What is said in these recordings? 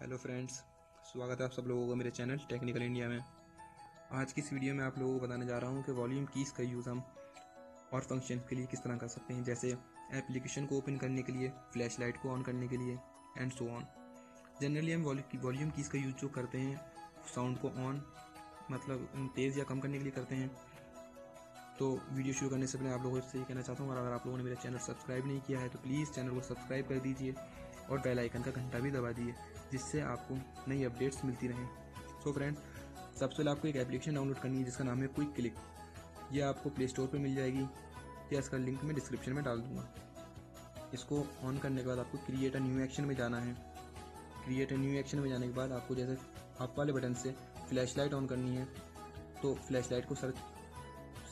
Hello friends, स्वागत है आप सब लोगों को मेरे चैनल टेक्निकल इंडिया में। आज की इस वीडियो में आप लोगों को बताने जा रहा हूँ कि वॉल्यूम कीज़ का यूज़ हम और फ़ंक्शन के लिए किस तरह कर सकते हैं, जैसे एप्लीकेशन को ओपन करने के लिए, फ्लैश लाइट को ऑन करने के लिए एंड सो ऑन जनरली हम वॉल्यूम कीज़ का यूज़ जो करते हैं, साउंड को ऑन मतलब तेज़ या कम करने के लिए करते हैं। तो वीडियो शुरू करने से पहले आप लोगों से ये कहना चाहता हूँ और अगर आप लोगों ने मेरा चैनल सब्सक्राइब नहीं किया है तो प्लीज़ चैनल को सब्सक्राइब कर दीजिए। और बेल आइकन का घंटा भी दबा दिए, जिससे आपको नई अपडेट्स मिलती रहें। सो फ्रेंड सबसे पहले आपको एक एप्लीकेशन डाउनलोड करनी है, जिसका नाम है क्विक क्लिक ये आपको प्ले स्टोर पर मिल जाएगी। या इसका लिंक मैं डिस्क्रिप्शन में डाल दूँगा। इसको ऑन करने के बाद आपको क्रिएट अ न्यू एक्शन में जाना है। क्रिएट अ न्यू एक्शन में जाने के बाद आपको जैसे अप वाले बटन से फ्लैश लाइट ऑन करनी है तो फ्लैश लाइट को सर्च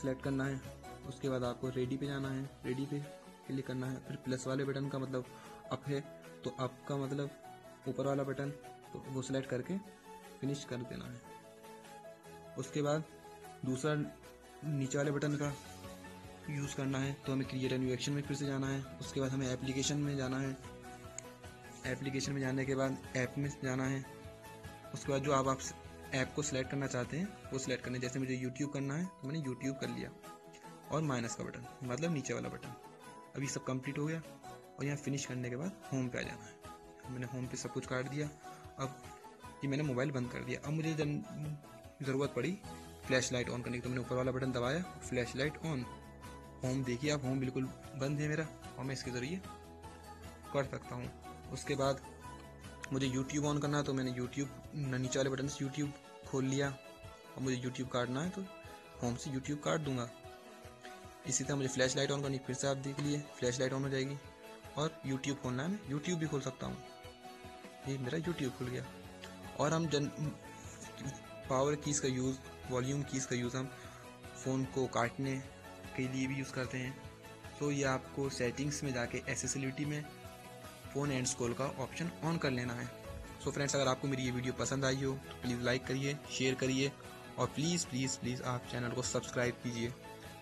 सेलेक्ट करना है। उसके बाद आपको रेडी पे जाना है। रेडी पे क्लिक करना है। फिर प्लस वाले बटन का मतलब अप है। तो अप का मतलब ऊपर वाला बटन तो वो सिलेक्ट करके फिनिश कर देना है। उसके बाद दूसरा नीचे वाले बटन का यूज़ करना है। तो हमें क्रिएट न्यू एक्शन में फिर से जाना है। उसके बाद हमें एप्लीकेशन में जाना है। एप्लीकेशन में जाने के बाद ऐप में जाना है। उसके बाद जो आप आप ऐप को सिलेक्ट करना चाहते हैं, वो सिलेक्ट करना है। जैसे मुझे यूट्यूब करना है तो मैंने यूट्यूब कर लिया। और माइनस का बटन मतलब नीचे वाला बटन अभी सब कंप्लीट हो गया और यहाँ फिनिश करने के बाद होम पे आ जाना है। मैंने होम पे सब कुछ काट दिया। अब ये मैंने मोबाइल बंद कर दिया। अब मुझे जब ज़रूरत पड़ी फ्लैश लाइट ऑन करने की। तो मैंने ऊपर वाला बटन दबाया फ्लैश लाइट ऑन होम देखिए आप होम बिल्कुल बंद है मेरा। और मैं इसके ज़रिए कर सकता हूँ। उसके बाद मुझे यूट्यूब ऑन करना है तो मैंने यूट्यूब नीचे वाले बटन से यूट्यूब खोल लिया। और मुझे यूट्यूब काटना है तो होम से यूट्यूब काट दूँगा। इसी तरह मुझे फ्लैश लाइट ऑन करनी फिर से आप देख लिए फ्लैश लाइट ऑन हो जाएगी। और यूट्यूब खोलना है, मैं यूट्यूब भी खोल सकता हूँ। ये मेरा यूट्यूब खुल गया। और हम जन पावर कीज़ का यूज़ वॉल्यूम कीज़ का यूज़ हम फ़ोन को काटने के लिए भी यूज़ करते हैं। तो ये आपको सेटिंग्स में जाके एसेसिलिटी में फ़ोन एंड स्कॉल का ऑप्शन ऑन कर लेना है। सो so फ्रेंड्स अगर आपको मेरी ये वीडियो पसंद आई हो तो प्लीज़ लाइक करिए शेयर करिए, और प्लीज़ प्लीज़ प्लीज़ आप चैनल को सब्सक्राइब कीजिए।